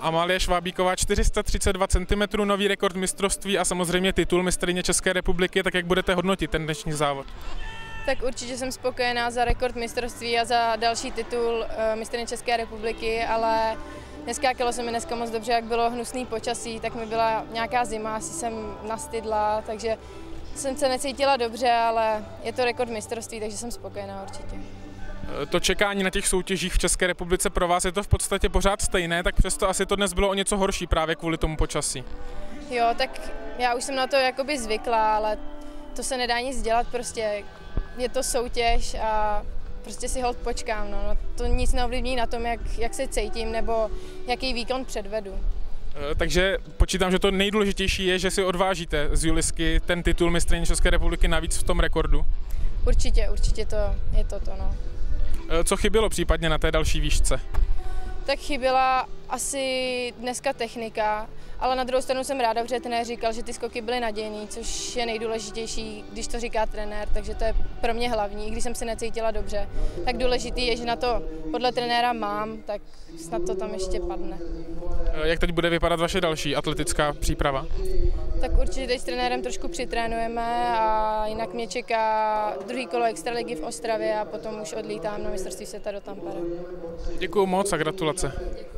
Amalie Švábíková 432 cm, nový rekord mistrovství a samozřejmě titul mistrně České republiky, tak jak budete hodnotit ten dnešní závod? Tak určitě jsem spokojená za rekord mistrovství a za další titul eh, mistrně České republiky, ale neskákalo se mi dneska moc dobře, jak bylo hnusný počasí, tak mi byla nějaká zima, asi jsem nastydla, takže jsem se necítila dobře, ale je to rekord mistrovství, takže jsem spokojená určitě. To čekání na těch soutěžích v České republice pro vás je to v podstatě pořád stejné, tak přesto asi to dnes bylo o něco horší právě kvůli tomu počasí. Jo, tak já už jsem na to jakoby zvykla, ale to se nedá nic dělat, prostě je to soutěž a prostě si hold počkám. No. no to nic neovlivní na tom, jak, jak se cítím nebo jaký výkon předvedu. E, takže počítám, že to nejdůležitější je, že si odvážíte z Julisky ten titul mistrně České republiky navíc v tom rekordu. Určitě, určitě to je to, to no. E, co chybělo případně na té další výšce? Tak chyběla asi dneska technika, ale na druhou stranu jsem ráda, protože trenér říkal, že ty skoky byly nadějný, což je nejdůležitější, když to říká trenér, takže to je pro mě hlavní, i když jsem se necítila dobře. Tak důležitý je, že na to podle trenéra mám, tak snad to tam ještě padne. Eh, jak teď bude vypadat vaše další atletická příprava? Tak určitě teď s trenérem trošku přitrénujeme a jinak mě čeká druhý kolo extraligy v Ostravě a potom už odlítám na mistrovství světa do Tampere. Děkuji moc a gratulace. Děkuji.